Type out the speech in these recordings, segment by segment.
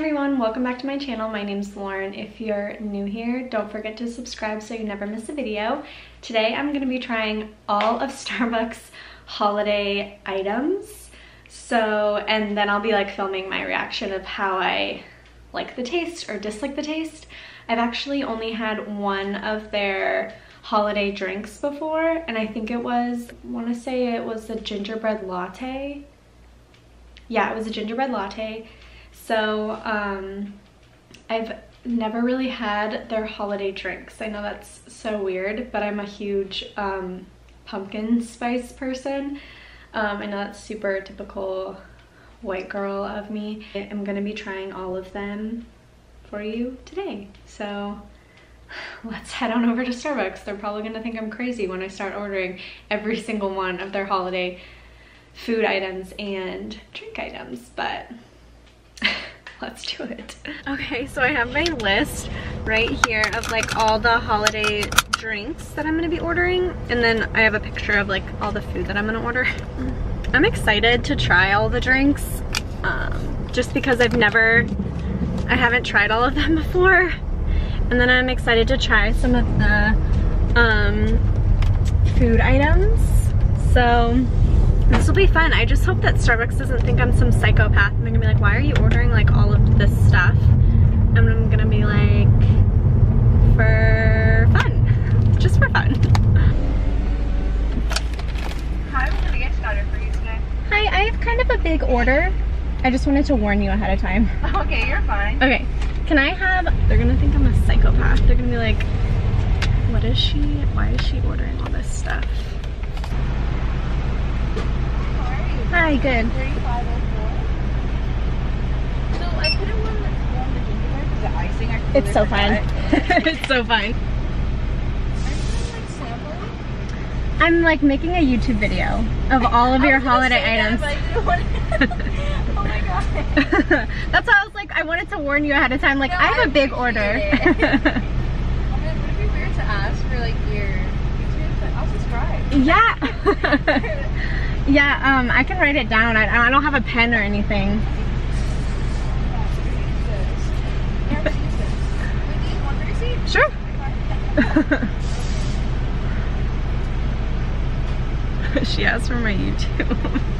everyone, welcome back to my channel. My name's Lauren. If you're new here, don't forget to subscribe so you never miss a video. Today I'm gonna be trying all of Starbucks holiday items. So, and then I'll be like filming my reaction of how I like the taste or dislike the taste. I've actually only had one of their holiday drinks before and I think it was, I wanna say it was the gingerbread latte. Yeah, it was a gingerbread latte so um, I've never really had their holiday drinks. I know that's so weird, but I'm a huge um, pumpkin spice person. Um, I know that's super typical white girl of me. I'm gonna be trying all of them for you today. So let's head on over to Starbucks. They're probably gonna think I'm crazy when I start ordering every single one of their holiday food items and drink items, but let's do it. Okay, so I have my list right here of like all the holiday drinks that I'm gonna be ordering. And then I have a picture of like all the food that I'm gonna order. I'm excited to try all the drinks um, just because I've never, I haven't tried all of them before. And then I'm excited to try some of the um, food items. So this will be fun. I just hope that Starbucks doesn't think I'm some psychopath and they're gonna be like, why are you ordering like all of this stuff? And I'm gonna be like, for fun. Just for fun. How are we gonna get started for you today? Hi, I have kind of a big order. I just wanted to warn you ahead of time. Okay, you're fine. Okay, can I have, they're gonna think I'm a psychopath. They're gonna be like, what is she, why is she ordering all this stuff? Hi, good. 3504. So I could have won the, won the gingerbread because the icing. I It's so fine. forgot. it's so fine. Are you gonna like sample? I'm like making a YouTube video of all of your holiday that, items. but I didn't want to- oh my god. That's why I was like, I wanted to warn you ahead of time. Like, No, I have I a big order. it. I mean, would it be weird to ask for like your YouTube? I'll subscribe. yeah. Yeah, um, I can write it down. I, I don't have a pen or anything. Sure. she asked for my YouTube.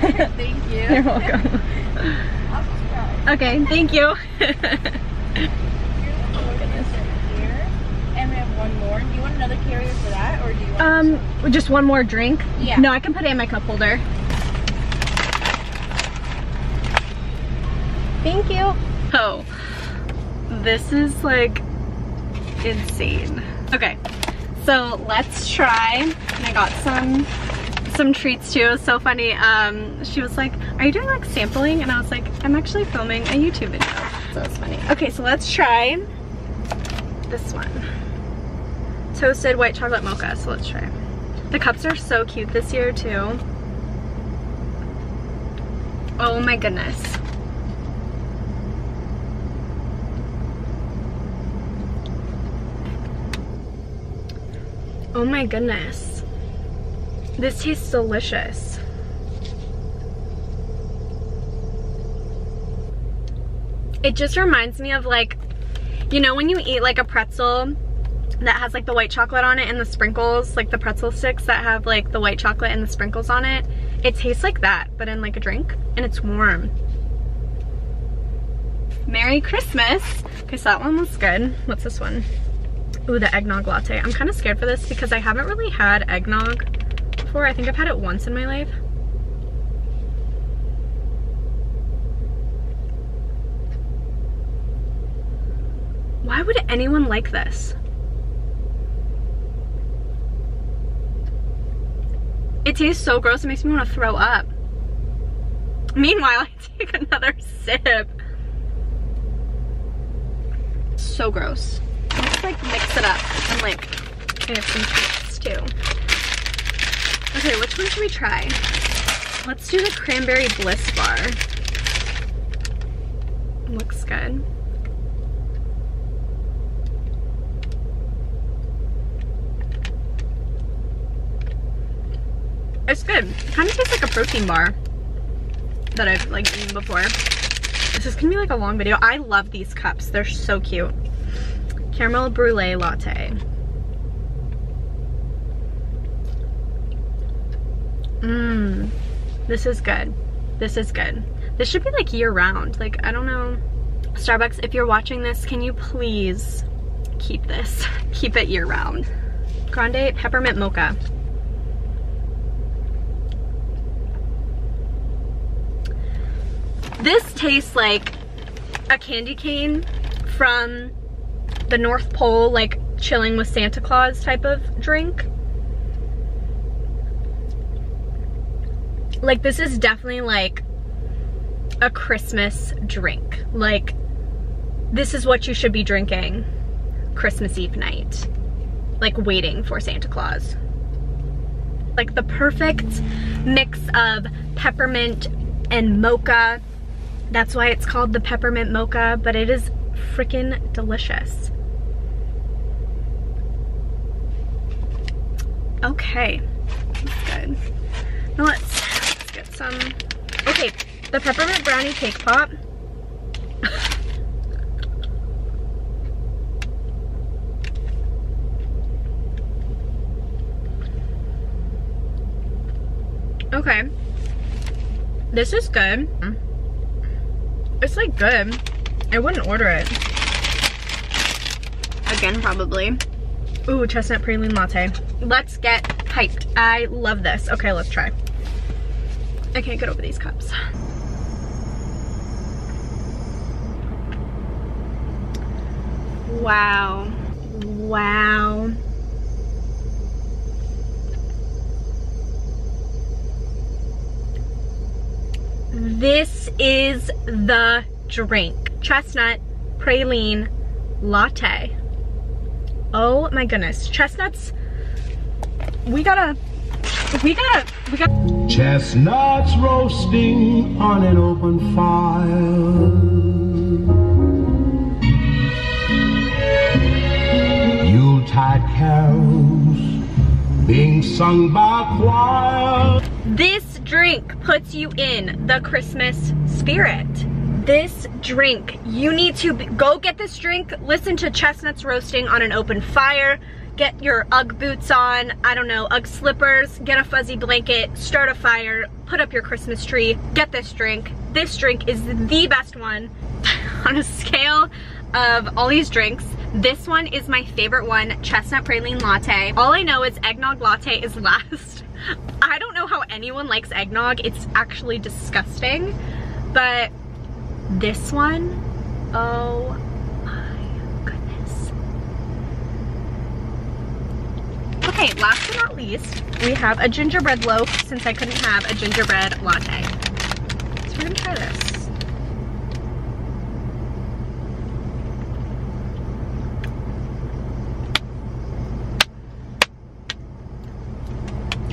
Thank you. You're welcome. Okay, thank you. Here's the order this right here. And we have one more. Do you want another carrier for that or do you want um, just one more drink? Yeah. No, I can put it in my cup holder. Thank you. Oh, this is like insane. Okay, so let's try. I got some some treats too. It was so funny. Um, she was like, "Are you doing like sampling?" And I was like, "I'm actually filming a YouTube video." So it's funny. Okay, so let's try this one. Toasted white chocolate mocha. So let's try. The cups are so cute this year too. Oh my goodness. Oh my goodness. This tastes delicious. It just reminds me of like, you know when you eat like a pretzel that has like the white chocolate on it and the sprinkles, like the pretzel sticks that have like the white chocolate and the sprinkles on it. It tastes like that, but in like a drink, and it's warm. Merry Christmas. Okay, so that one was good. What's this one? Ooh, the eggnog latte. I'm kind of scared for this because I haven't really had eggnog before. I think I've had it once in my life. Why would anyone like this? It tastes so gross, it makes me want to throw up. Meanwhile, I take another sip. So gross. Let's like mix it up and like I have some treats too. Okay, which one should we try? Let's do the cranberry bliss bar. Looks good. It's good. It kind of tastes like a protein bar that I've like eaten before. This is gonna be like a long video. I love these cups. They're so cute. Caramel brulee latte. Mmm. This is good. This is good. This should be like year round. Like, I don't know. Starbucks, if you're watching this, can you please keep this? Keep it year round. Grande peppermint mocha. This tastes like a candy cane from the North Pole, like chilling with Santa Claus type of drink. Like this is definitely like a Christmas drink. Like this is what you should be drinking Christmas Eve night. Like waiting for Santa Claus. Like the perfect mix of peppermint and mocha. That's why it's called the peppermint mocha, but it is freaking delicious. Okay, that's good. Now let's, some, okay, the peppermint brownie cake pop. okay, this is good. Mm. It's like good. I wouldn't order it. Again, probably. Ooh, chestnut praline latte. Let's get hyped. I love this. Okay, let's try. I can't get over these cups. Wow. Wow. This is the drink. Chestnut praline latte. Oh my goodness. Chestnuts, we gotta, we gotta, we got. Chestnuts roasting on an open fire. Yuletide carols being sung by choir. This drink puts you in the Christmas spirit. This drink, you need to go get this drink, listen to chestnuts roasting on an open fire, get your Ugg boots on, I don't know, Ugg slippers, get a fuzzy blanket, start a fire, put up your Christmas tree, get this drink. This drink is the best one on a scale of all these drinks. This one is my favorite one, chestnut praline latte. All I know is eggnog latte is last. I don't know how anyone likes eggnog. It's actually disgusting, but this one, oh my goodness. Okay, last but not least, we have a gingerbread loaf since I couldn't have a gingerbread latte. So we're gonna try this.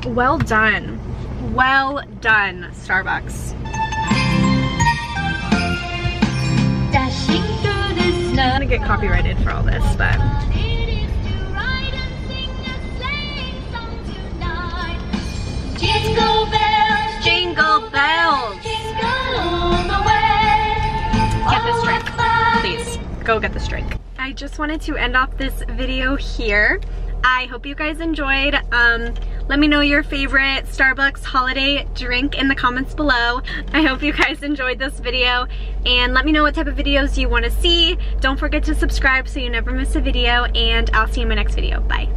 Well done. Well done, Starbucks. Dashing through the snow. I'm gonna get copyrighted for all this, but Go get this drink. I just wanted to end off this video here. I hope you guys enjoyed. Um, let me know your favorite Starbucks holiday drink in the comments below. I hope you guys enjoyed this video and let me know what type of videos you want to see. Don't forget to subscribe so you never miss a video and I'll see you in my next video. Bye.